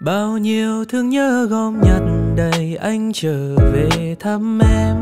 bao nhiêu thương nhớ gom nhặt đầy anh trở về thăm em.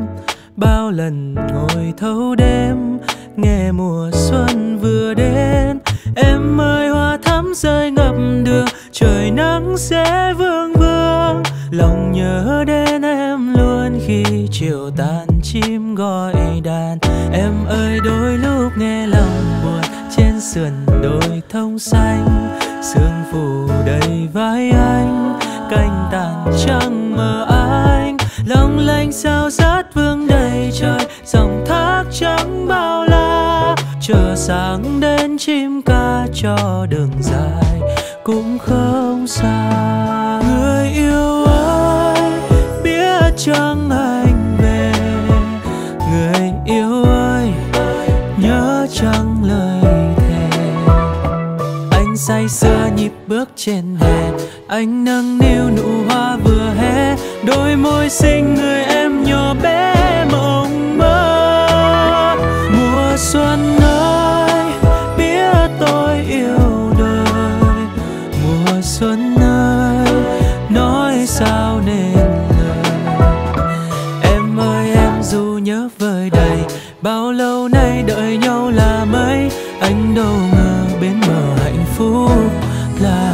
Bao lần ngồi thâu đêm, nghe mùa xuân vừa đến. Em ơi, hoa thắm rơi ngập đường, trời nắng sẽ vương vương. Lòng nhớ đến em luôn khi chiều tàn chim gọi đàn. Em ơi, đôi lúc nghe lòng buồn, trên sườn đồi thông xanh sương phủ đầy vai anh, cánh tàn trăng mờ anh. Long lanh sao rát vương đầy trời, dòng thác trắng bao la. Chờ sáng đến chim ca cho đường dài, cũng không xa. Người yêu ơi, biết chăng say sưa nhịp bước trên hè. Anh nâng niu nụ hoa vừa hé. Đôi môi xinh người em nhỏ bé mộng mơ. Mùa xuân ơi, biết tôi yêu đời. Mùa xuân ơi, nói sao nên lời? Em ơi, em dù nhớ vơi đầy, bao lâu nay đợi nhau là mấy? Anh đâu ngờ bên bờ hạnh phúc là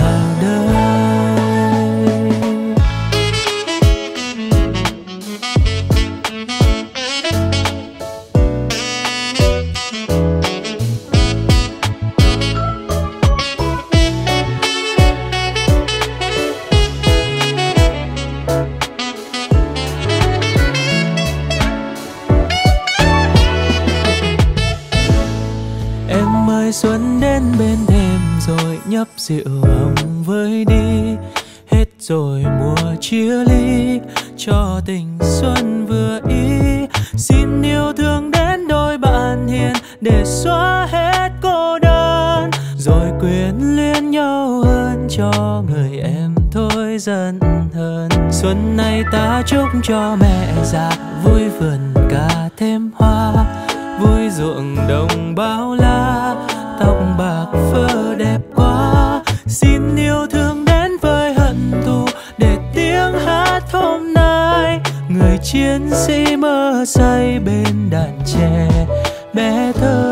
Em ơi xuân đến bên rồi nhấp rượu hồng với đi. Hết rồi mùa chia ly, cho tình xuân vừa ý. Xin yêu thương đến đôi bạn hiền, để xóa hết cô đơn. Rồi quyến luyến nhau hơn, cho người em thôi dần hơn Xuân này ta chúc cho mẹ già, vui vườn cả thêm hoa. Vui ruộng đồng bao la, tóc bạc phơ đẹp chiến sĩ mơ say bên đàn trẻ. Bé thơ